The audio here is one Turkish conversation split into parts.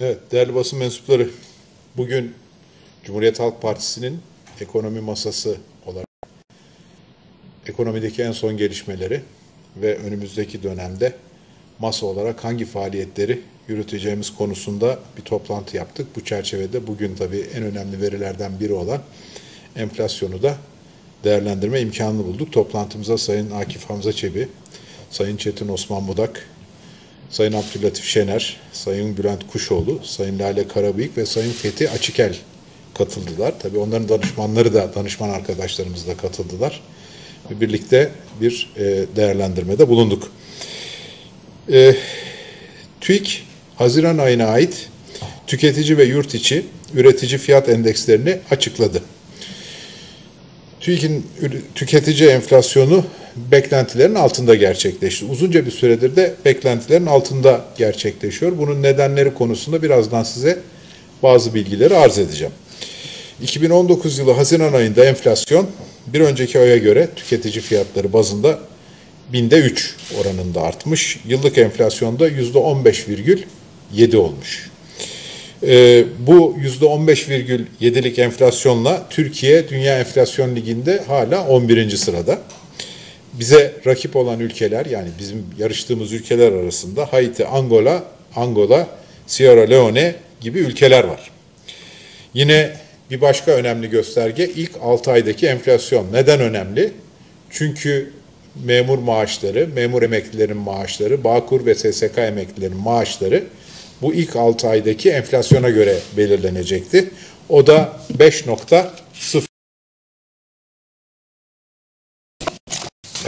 Evet, değerli basın mensupları, bugün Cumhuriyet Halk Partisi'nin ekonomi masası olarak ekonomideki en son gelişmeleri ve önümüzdeki dönemde masa olarak hangi faaliyetleri yürüteceğimiz konusunda bir toplantı yaptık. Bu çerçevede bugün tabii en önemli verilerden biri olan enflasyonu da değerlendirme imkanını bulduk. Toplantımıza Sayın Akif Hamza Çebi, Sayın Çetin Osman Budak, Sayın Abdülatif Şener, Sayın Bülent Kuşoğlu, Sayın Lale Karabıyık ve Sayın Fethi Açıkel katıldılar. Tabii onların danışmanları da, danışman arkadaşlarımız da katıldılar. Birlikte bir e, değerlendirmede bulunduk. E, TÜİK, Haziran ayına ait tüketici ve yurt içi üretici fiyat endekslerini açıkladı. TÜİK'in tüketici enflasyonu beklentilerin altında gerçekleşti. Uzunca bir süredir de beklentilerin altında gerçekleşiyor. Bunun nedenleri konusunda birazdan size bazı bilgileri arz edeceğim. 2019 yılı Haziran ayında enflasyon bir önceki aya göre tüketici fiyatları bazında binde 3 oranında artmış. Yıllık enflasyonda yüzde 15,7 olmuş. Ee, bu yüzde 15,7'lik enflasyonla Türkiye Dünya Enflasyon Ligi'nde hala 11. sırada bize rakip olan ülkeler yani bizim yarıştığımız ülkeler arasında Haiti, Angola, Angola, Sierra Leone gibi ülkeler var. Yine bir başka önemli gösterge ilk 6 aydaki enflasyon. Neden önemli? Çünkü memur maaşları, memur emeklilerin maaşları, Bağkur ve SSK emeklilerin maaşları bu ilk 6 aydaki enflasyona göre belirlenecekti. O da 5.0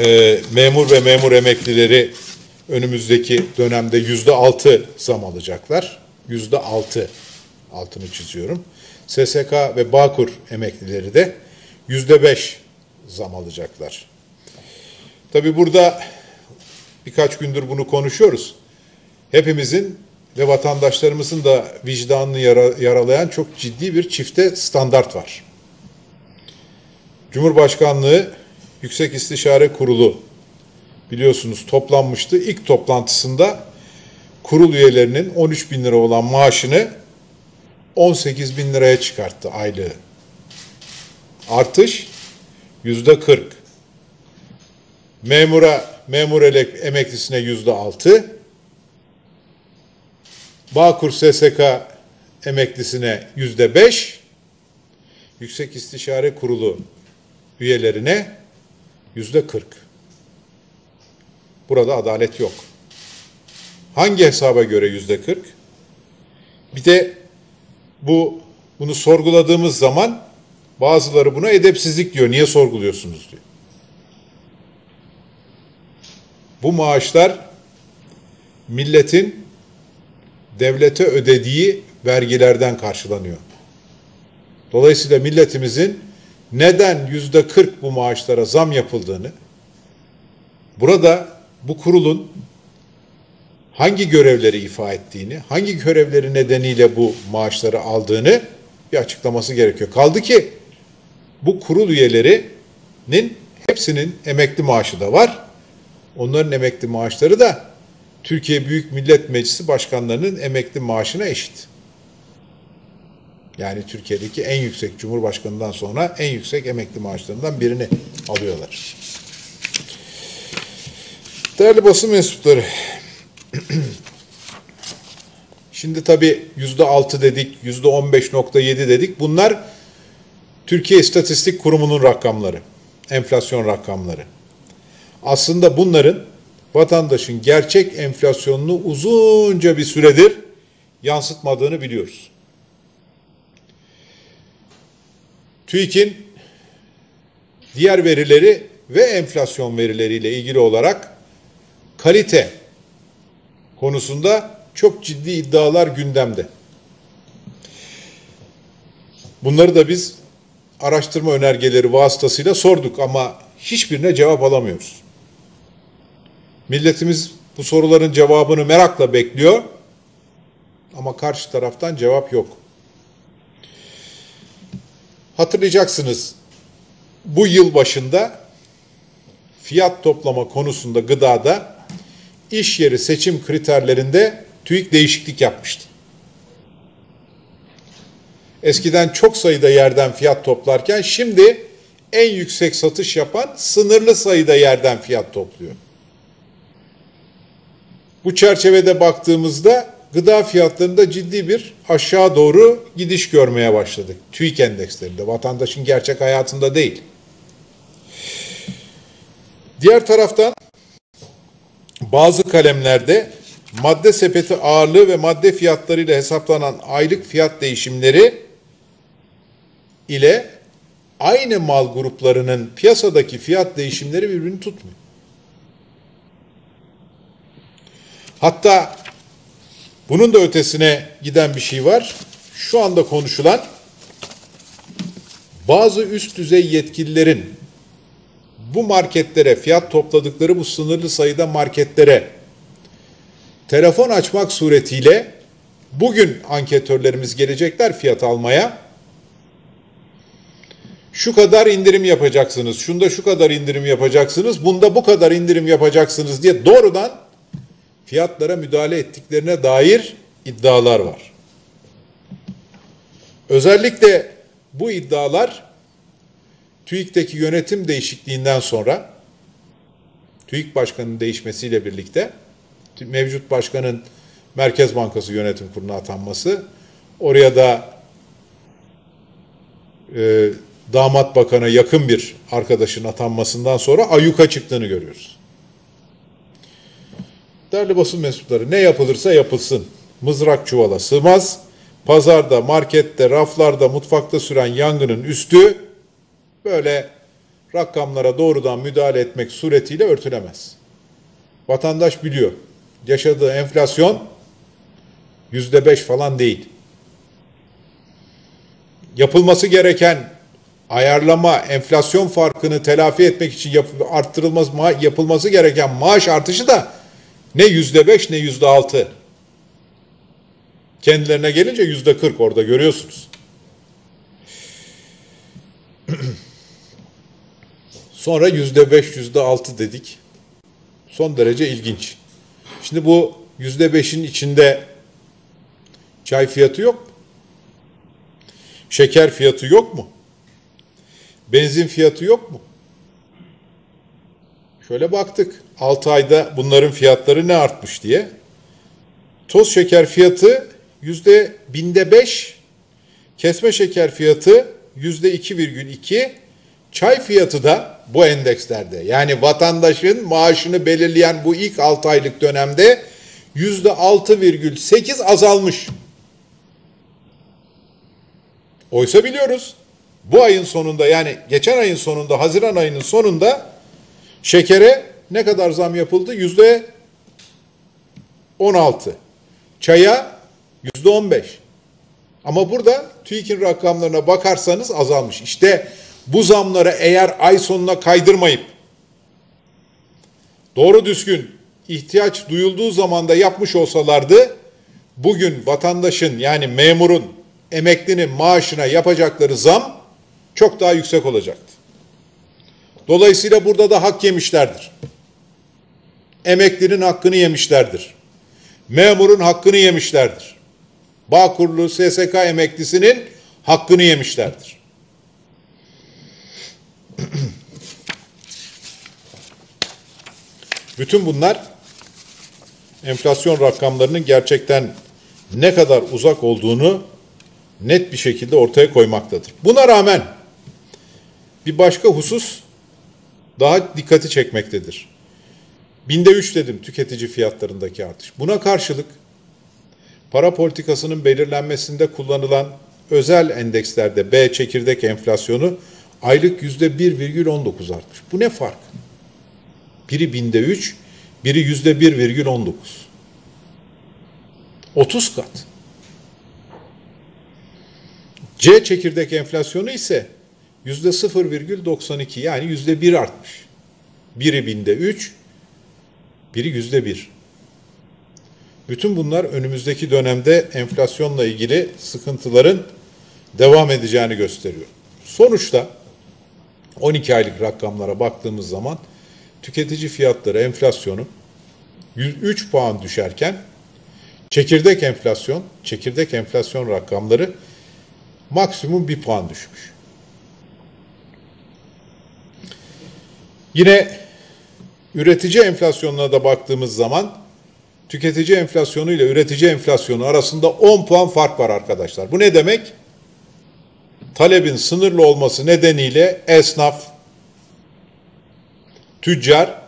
e, memur ve memur emeklileri önümüzdeki dönemde yüzde altı zam alacaklar. Yüzde altı altını çiziyorum. SSK ve Bağkur emeklileri de yüzde beş zam alacaklar. Tabi burada birkaç gündür bunu konuşuyoruz. Hepimizin ve vatandaşlarımızın da vicdanını yaralayan çok ciddi bir çifte standart var. Cumhurbaşkanlığı Yüksek İstişare Kurulu biliyorsunuz toplanmıştı. İlk toplantısında kurul üyelerinin 13 bin lira olan maaşını 18 bin liraya çıkarttı aylığı. Artış yüzde 40. Memura, memur emeklisine yüzde 6. Bağkur SSK emeklisine yüzde 5. Yüksek İstişare Kurulu üyelerine Yüzde kırk. Burada adalet yok. Hangi hesaba göre yüzde kırk? Bir de bu bunu sorguladığımız zaman bazıları buna edepsizlik diyor. Niye sorguluyorsunuz diyor. Bu maaşlar milletin devlete ödediği vergilerden karşılanıyor. Dolayısıyla milletimizin neden yüzde 40 bu maaşlara zam yapıldığını, burada bu kurulun hangi görevleri ifa ettiğini, hangi görevleri nedeniyle bu maaşları aldığını bir açıklaması gerekiyor. Kaldı ki bu kurul üyelerinin hepsinin emekli maaşı da var. Onların emekli maaşları da Türkiye Büyük Millet Meclisi başkanlarının emekli maaşına eşit. Yani Türkiye'deki en yüksek Cumhurbaşkanı'ndan sonra en yüksek emekli maaşlarından birini alıyorlar. Değerli basın mensupları, şimdi tabii yüzde altı dedik, yüzde on beş nokta yedi dedik. Bunlar Türkiye İstatistik Kurumu'nun rakamları, enflasyon rakamları. Aslında bunların vatandaşın gerçek enflasyonunu uzunca bir süredir yansıtmadığını biliyoruz. TÜİK'in diğer verileri ve enflasyon verileriyle ilgili olarak kalite konusunda çok ciddi iddialar gündemde. Bunları da biz araştırma önergeleri vasıtasıyla sorduk ama hiçbirine cevap alamıyoruz. Milletimiz bu soruların cevabını merakla bekliyor ama karşı taraftan cevap yok. Hatırlayacaksınız bu yıl başında fiyat toplama konusunda gıdada iş yeri seçim kriterlerinde TÜİK değişiklik yapmıştı. eskiden çok sayıda yerden fiyat toplarken şimdi en yüksek satış yapan sınırlı sayıda yerden fiyat topluyor. Bu çerçevede baktığımızda gıda fiyatlarında ciddi bir aşağı doğru gidiş görmeye başladık. TÜİK endekslerinde, vatandaşın gerçek hayatında değil. Diğer taraftan bazı kalemlerde madde sepeti ağırlığı ve madde fiyatlarıyla hesaplanan aylık fiyat değişimleri ile aynı mal gruplarının piyasadaki fiyat değişimleri birbirini tutmuyor. Hatta bunun da ötesine giden bir şey var. Şu anda konuşulan bazı üst düzey yetkililerin bu marketlere fiyat topladıkları bu sınırlı sayıda marketlere telefon açmak suretiyle bugün anketörlerimiz gelecekler fiyat almaya. Şu kadar indirim yapacaksınız, şunda şu kadar indirim yapacaksınız, bunda bu kadar indirim yapacaksınız diye doğrudan fiyatlara müdahale ettiklerine dair iddialar var. Özellikle bu iddialar TÜİK'teki yönetim değişikliğinden sonra TÜİK Başkanı'nın değişmesiyle birlikte mevcut başkanın Merkez Bankası Yönetim Kurulu'na atanması, oraya da e, damat bakana yakın bir arkadaşın atanmasından sonra ayyuka çıktığını görüyoruz. Değerli basın mensupları ne yapılırsa yapılsın. Mızrak çuvala sığmaz. Pazarda, markette, raflarda, mutfakta süren yangının üstü böyle rakamlara doğrudan müdahale etmek suretiyle örtülemez. Vatandaş biliyor. Yaşadığı enflasyon yüzde beş falan değil. Yapılması gereken ayarlama, enflasyon farkını telafi etmek için yap, arttırılması, yapılması gereken maaş artışı da ne yüzde beş ne yüzde altı. Kendilerine gelince yüzde kırk orada görüyorsunuz. Sonra yüzde beş, yüzde altı dedik. Son derece ilginç. Şimdi bu yüzde beşin içinde çay fiyatı yok mu? Şeker fiyatı yok mu? Benzin fiyatı yok mu? Şöyle baktık. 6 ayda bunların fiyatları ne artmış diye. Toz şeker fiyatı yüzde binde beş, kesme şeker fiyatı yüzde iki virgül iki, çay fiyatı da bu endekslerde yani vatandaşın maaşını belirleyen bu ilk 6 aylık dönemde yüzde altı virgül sekiz azalmış. Oysa biliyoruz bu ayın sonunda yani geçen ayın sonunda Haziran ayının sonunda şekere ne kadar zam yapıldı? Yüzde 16. Çaya yüzde 15. Ama burada TÜİK'in rakamlarına bakarsanız azalmış. İşte bu zamları eğer ay sonuna kaydırmayıp doğru düzgün ihtiyaç duyulduğu zamanda yapmış olsalardı bugün vatandaşın yani memurun, emeklinin maaşına yapacakları zam çok daha yüksek olacaktı. Dolayısıyla burada da hak yemişlerdir. Emeklinin hakkını yemişlerdir. Memurun hakkını yemişlerdir. Bağkurlu SSK emeklisinin hakkını yemişlerdir. Bütün bunlar enflasyon rakamlarının gerçekten ne kadar uzak olduğunu net bir şekilde ortaya koymaktadır. Buna rağmen bir başka husus daha dikkati çekmektedir. Binde üç dedim tüketici fiyatlarındaki artış. Buna karşılık para politikasının belirlenmesinde kullanılan özel endekslerde B çekirdek enflasyonu aylık yüzde 1,19 artmış. Bu ne fark? Biri binde üç, biri yüzde 1,19. 30 kat. C çekirdek enflasyonu ise yüzde 0,92 yani yüzde 1 artmış. Biri binde 3, biri yüzde 1. Bütün bunlar önümüzdeki dönemde enflasyonla ilgili sıkıntıların devam edeceğini gösteriyor. Sonuçta 12 aylık rakamlara baktığımız zaman tüketici fiyatları enflasyonu 3 puan düşerken çekirdek enflasyon, çekirdek enflasyon rakamları maksimum bir puan düşmüş. Yine üretici enflasyonuna da baktığımız zaman tüketici enflasyonu ile üretici enflasyonu arasında 10 puan fark var arkadaşlar. Bu ne demek? Talebin sınırlı olması nedeniyle esnaf, tüccar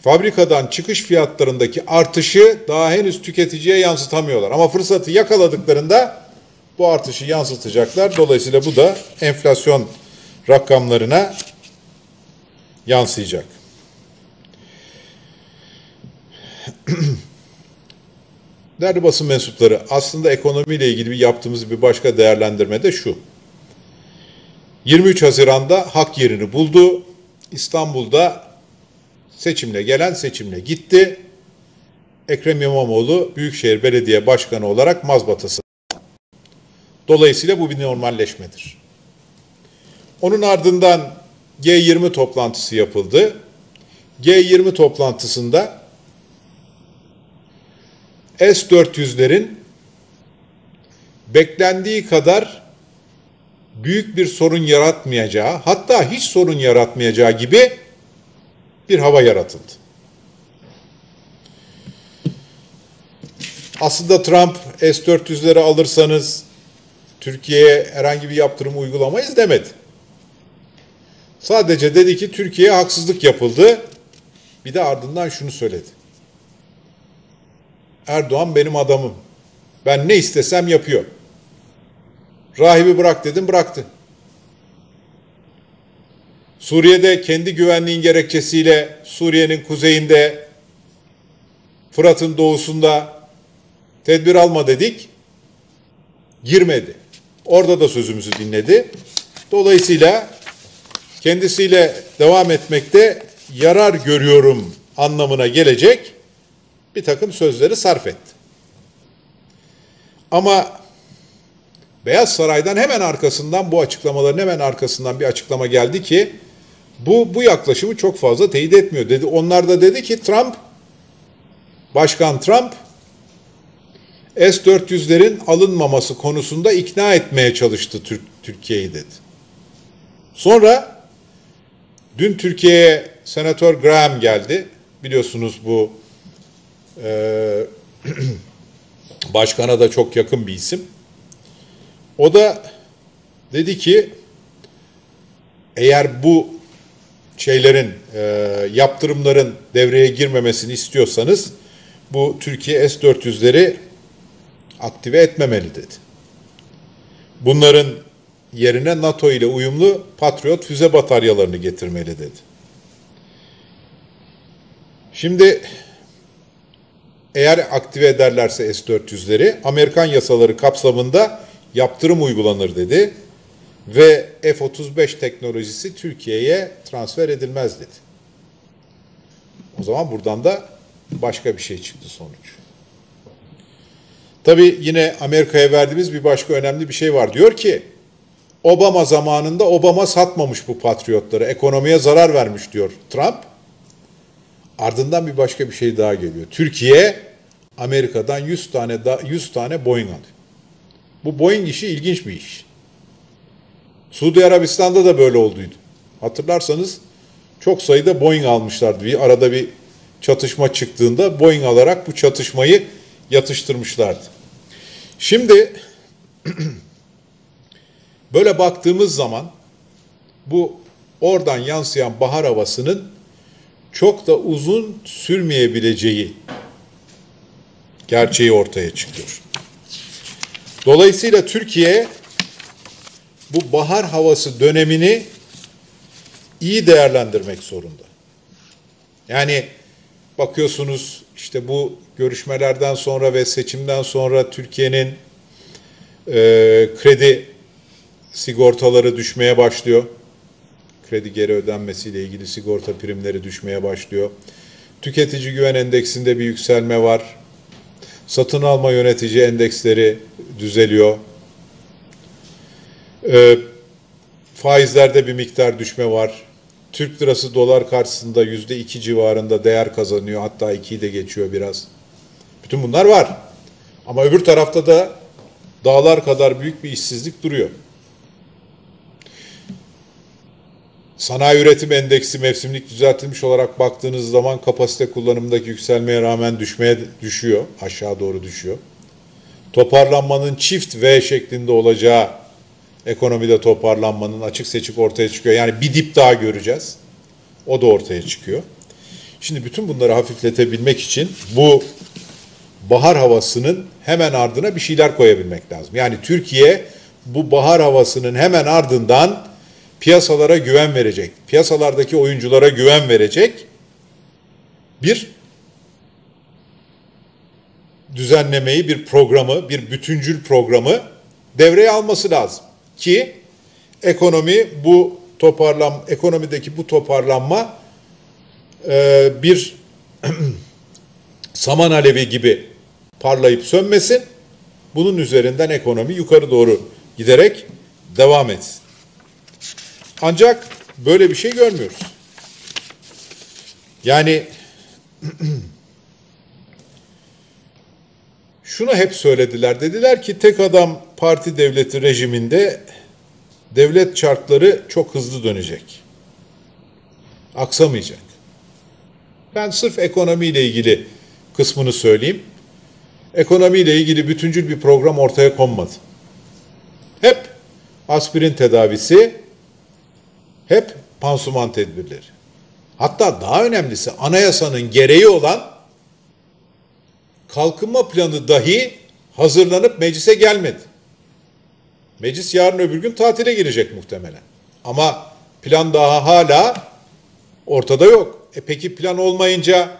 fabrikadan çıkış fiyatlarındaki artışı daha henüz tüketiciye yansıtamıyorlar. Ama fırsatı yakaladıklarında bu artışı yansıtacaklar. Dolayısıyla bu da enflasyon rakamlarına yansıyacak. Değerli basın mensupları, aslında ekonomiyle ilgili yaptığımız bir başka değerlendirme de şu. 23 Haziran'da hak yerini buldu. İstanbul'da seçimle gelen seçimle gitti. Ekrem İmamoğlu Büyükşehir Belediye Başkanı olarak mazbatası. Dolayısıyla bu bir normalleşmedir. Onun ardından G20 toplantısı yapıldı. G20 toplantısında S-400'lerin beklendiği kadar büyük bir sorun yaratmayacağı, hatta hiç sorun yaratmayacağı gibi bir hava yaratıldı. Aslında Trump S-400'leri alırsanız Türkiye'ye herhangi bir yaptırım uygulamayız demedi. Sadece dedi ki Türkiye'ye haksızlık yapıldı. Bir de ardından şunu söyledi. Erdoğan benim adamım. Ben ne istesem yapıyor. Rahibi bırak dedim bıraktı. Suriye'de kendi güvenliğin gerekçesiyle Suriye'nin kuzeyinde Fırat'ın doğusunda tedbir alma dedik. Girmedi. Orada da sözümüzü dinledi. Dolayısıyla kendisiyle devam etmekte yarar görüyorum anlamına gelecek bir takım sözleri sarf etti. Ama Beyaz Saray'dan hemen arkasından bu açıklamaların hemen arkasından bir açıklama geldi ki bu bu yaklaşımı çok fazla teyit etmiyor dedi. Onlar da dedi ki Trump Başkan Trump S-400'lerin alınmaması konusunda ikna etmeye çalıştı Türk, Türkiye'yi dedi. Sonra dün Türkiye'ye Senatör Graham geldi. Biliyorsunuz bu e, başkana da çok yakın bir isim. O da dedi ki eğer bu şeylerin e, yaptırımların devreye girmemesini istiyorsanız bu Türkiye S-400'leri aktive etmemeli dedi. Bunların yerine NATO ile uyumlu Patriot füze bataryalarını getirmeli dedi. Şimdi eğer aktive ederlerse S-400'leri Amerikan yasaları kapsamında yaptırım uygulanır dedi ve F-35 teknolojisi Türkiye'ye transfer edilmez dedi. O zaman buradan da başka bir şey çıktı sonuç. Tabii yine Amerika'ya verdiğimiz bir başka önemli bir şey var. Diyor ki Obama zamanında Obama satmamış bu patriotları. Ekonomiye zarar vermiş diyor Trump. Ardından bir başka bir şey daha geliyor. Türkiye Amerika'dan 100 tane da 100 tane Boeing alıyor. Bu Boeing işi ilginç bir iş. Suudi Arabistan'da da böyle olduydu. Hatırlarsanız çok sayıda Boeing almışlardı. Bir arada bir çatışma çıktığında Boeing alarak bu çatışmayı yatıştırmışlardı. Şimdi böyle baktığımız zaman bu oradan yansıyan bahar havasının çok da uzun sürmeyebileceği gerçeği ortaya çıkıyor. Dolayısıyla Türkiye bu bahar havası dönemini iyi değerlendirmek zorunda. Yani bakıyorsunuz işte bu görüşmelerden sonra ve seçimden sonra Türkiye'nin e, kredi sigortaları düşmeye başlıyor. Kredi geri ödenmesiyle ilgili sigorta primleri düşmeye başlıyor. Tüketici güven endeksinde bir yükselme var. Satın alma yönetici endeksleri düzeliyor. E, faizlerde bir miktar düşme var. Türk lirası dolar karşısında yüzde iki civarında değer kazanıyor. Hatta ikiyi de geçiyor biraz. Bütün bunlar var. Ama öbür tarafta da dağlar kadar büyük bir işsizlik duruyor. Sanayi üretim endeksi mevsimlik düzeltilmiş olarak baktığınız zaman kapasite kullanımındaki yükselmeye rağmen düşmeye düşüyor, aşağı doğru düşüyor. Toparlanmanın çift V şeklinde olacağı ekonomide toparlanmanın açık seçik ortaya çıkıyor. Yani bir dip daha göreceğiz. O da ortaya çıkıyor. Şimdi bütün bunları hafifletebilmek için bu bahar havasının hemen ardına bir şeyler koyabilmek lazım. Yani Türkiye bu bahar havasının hemen ardından piyasalara güven verecek, piyasalardaki oyunculara güven verecek bir düzenlemeyi, bir programı, bir bütüncül programı devreye alması lazım ki ekonomi bu toparlan ekonomideki bu toparlanma e, bir saman alevi gibi parlayıp sönmesin. Bunun üzerinden ekonomi yukarı doğru giderek devam etsin. Ancak böyle bir şey görmüyoruz. Yani şunu hep söylediler. Dediler ki tek adam parti devleti rejiminde devlet çarkları çok hızlı dönecek. Aksamayacak. Ben sırf ekonomiyle ilgili kısmını söyleyeyim. Ekonomiyle ilgili bütüncül bir program ortaya konmadı. Hep aspirin tedavisi, hep pansuman tedbirleri. Hatta daha önemlisi anayasanın gereği olan kalkınma planı dahi hazırlanıp meclise gelmedi. Meclis yarın öbür gün tatile girecek muhtemelen. Ama plan daha hala ortada yok. E peki plan olmayınca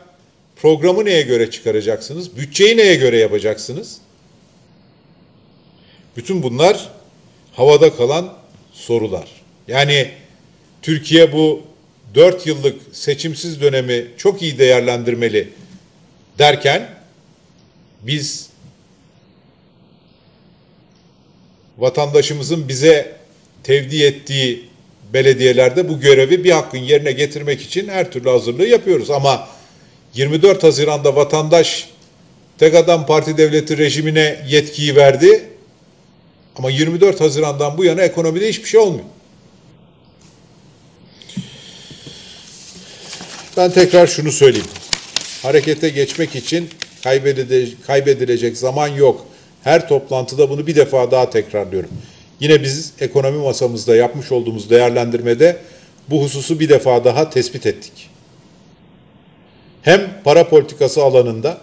programı neye göre çıkaracaksınız? Bütçeyi neye göre yapacaksınız? Bütün bunlar havada kalan sorular. Yani Türkiye bu dört yıllık seçimsiz dönemi çok iyi değerlendirmeli derken biz vatandaşımızın bize tevdi ettiği belediyelerde bu görevi bir hakkın yerine getirmek için her türlü hazırlığı yapıyoruz. Ama 24 Haziran'da vatandaş tek adam parti devleti rejimine yetkiyi verdi. Ama 24 Haziran'dan bu yana ekonomide hiçbir şey olmuyor. Ben tekrar şunu söyleyeyim. Harekete geçmek için kaybedilecek zaman yok. Her toplantıda bunu bir defa daha tekrarlıyorum. Yine biz ekonomi masamızda yapmış olduğumuz değerlendirmede bu hususu bir defa daha tespit ettik. Hem para politikası alanında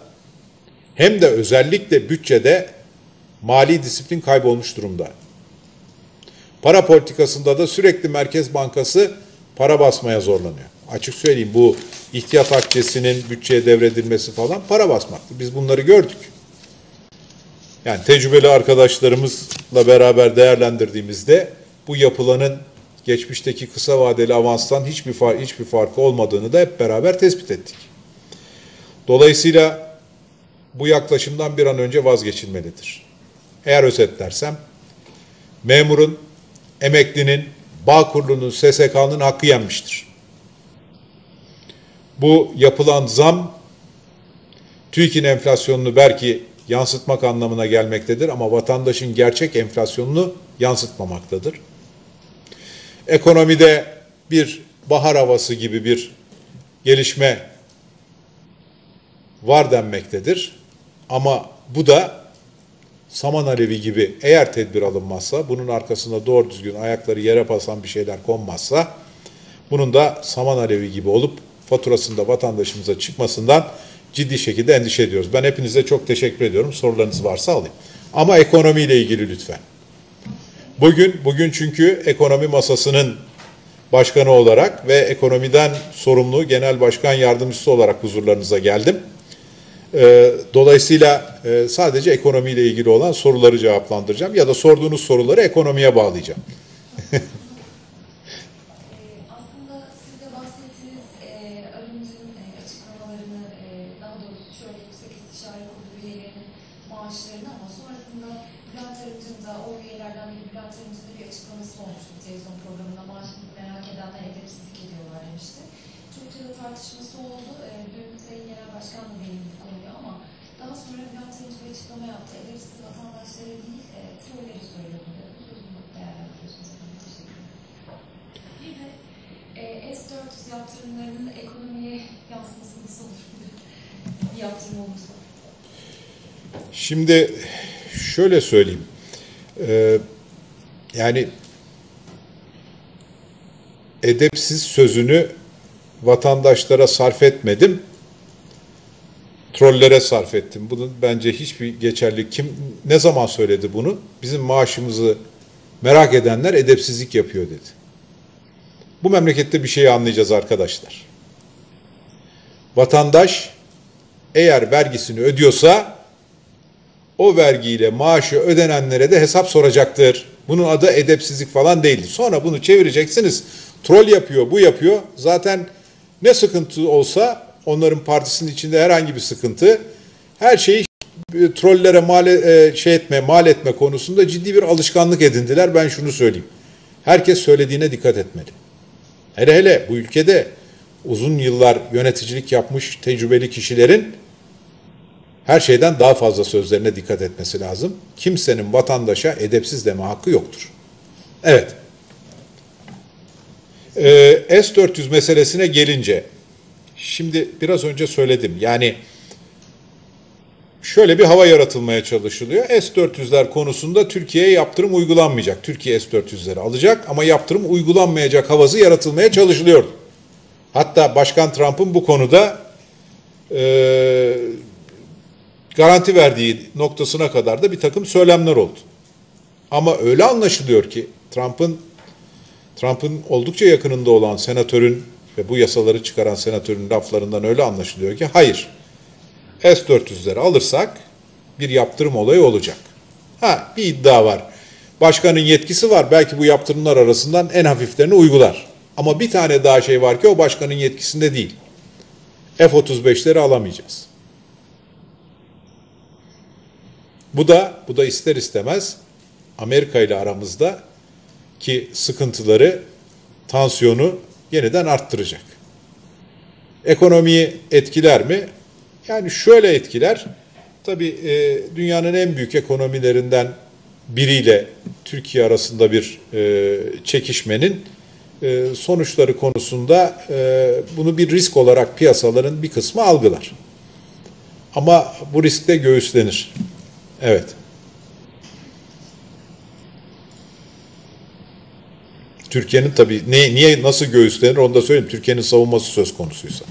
hem de özellikle bütçede mali disiplin kaybolmuş durumda. Para politikasında da sürekli Merkez Bankası para basmaya zorlanıyor. Açık söyleyeyim bu ihtiyat akçesinin bütçeye devredilmesi falan para basmaktı. Biz bunları gördük. Yani tecrübeli arkadaşlarımızla beraber değerlendirdiğimizde bu yapılanın geçmişteki kısa vadeli avanstan hiçbir far hiçbir farkı olmadığını da hep beraber tespit ettik. Dolayısıyla bu yaklaşımdan bir an önce vazgeçilmelidir. Eğer özetlersem memurun, emeklinin, bağ kurulunun, SSK'nın hakkı yenmiştir. Bu yapılan zam TÜİK'in enflasyonunu belki yansıtmak anlamına gelmektedir ama vatandaşın gerçek enflasyonunu yansıtmamaktadır. Ekonomide bir bahar havası gibi bir gelişme var denmektedir. Ama bu da saman alevi gibi eğer tedbir alınmazsa, bunun arkasında doğru düzgün ayakları yere basan bir şeyler konmazsa, bunun da saman alevi gibi olup faturasında vatandaşımıza çıkmasından ciddi şekilde endişe ediyoruz. Ben hepinize çok teşekkür ediyorum. Sorularınız varsa alayım. Ama ekonomiyle ilgili lütfen. Bugün, bugün çünkü ekonomi masasının başkanı olarak ve ekonomiden sorumlu genel başkan yardımcısı olarak huzurlarınıza geldim. Ee, dolayısıyla e, sadece ekonomiyle ilgili olan soruları cevaplandıracağım ya da sorduğunuz soruları ekonomiye bağlayacağım. maaşlarını ama sonrasında Bülent Arınç'ın da o üyelerden biri Bülent Arınç'ın da bir açıklaması olmuştu televizyon programında maaşınızı merak edenler edepsizlik ediyorlar demişti. Çokça da tartışması oldu. E, dün Sayın Genel Başkan da değindi bu konuya ama daha sonra Bülent Arınç bir açıklama yaptı. Edepsiz vatandaşlara değil, e, yaptırımlarının ekonomiye yansıması nasıl olur? Şimdi şöyle söyleyeyim. Ee, yani edepsiz sözünü vatandaşlara sarf etmedim. Trollere sarf ettim. Bunun bence hiçbir geçerli kim ne zaman söyledi bunu? Bizim maaşımızı merak edenler edepsizlik yapıyor dedi. Bu memlekette bir şeyi anlayacağız arkadaşlar. Vatandaş eğer vergisini ödüyorsa o vergiyle maaşı ödenenlere de hesap soracaktır. Bunun adı edepsizlik falan değildir. Sonra bunu çevireceksiniz. Troll yapıyor, bu yapıyor. Zaten ne sıkıntı olsa onların partisinin içinde herhangi bir sıkıntı her şeyi e, trollere mal, e, şey etme, mal etme konusunda ciddi bir alışkanlık edindiler. Ben şunu söyleyeyim. Herkes söylediğine dikkat etmeli. Hele hele bu ülkede uzun yıllar yöneticilik yapmış tecrübeli kişilerin her şeyden daha fazla sözlerine dikkat etmesi lazım. Kimsenin vatandaşa edepsiz deme hakkı yoktur. Evet. Ee, S-400 meselesine gelince, şimdi biraz önce söyledim. Yani şöyle bir hava yaratılmaya çalışılıyor. S-400'ler konusunda Türkiye'ye yaptırım uygulanmayacak. Türkiye S-400'leri alacak ama yaptırım uygulanmayacak havası yaratılmaya çalışılıyordu. Hatta Başkan Trump'ın bu konuda e, garanti verdiği noktasına kadar da bir takım söylemler oldu. Ama öyle anlaşılıyor ki Trump'ın Trump'ın oldukça yakınında olan senatörün ve bu yasaları çıkaran senatörün laflarından öyle anlaşılıyor ki hayır. S-400'leri alırsak bir yaptırım olayı olacak. Ha bir iddia var. Başkanın yetkisi var. Belki bu yaptırımlar arasından en hafiflerini uygular. Ama bir tane daha şey var ki o başkanın yetkisinde değil. F-35'leri alamayacağız. Bu da bu da ister istemez Amerika ile aramızda ki sıkıntıları, tansiyonu yeniden arttıracak. Ekonomiyi etkiler mi? Yani şöyle etkiler. Tabii e, dünyanın en büyük ekonomilerinden biriyle Türkiye arasında bir e, çekişmenin sonuçları konusunda e, bunu bir risk olarak piyasaların bir kısmı algılar. Ama bu risk de göğüslenir. Evet. Türkiye'nin tabii ne, niye nasıl göğüslenir onu da söyleyeyim. Türkiye'nin savunması söz konusuysa.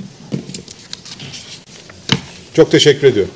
Çok teşekkür ediyorum.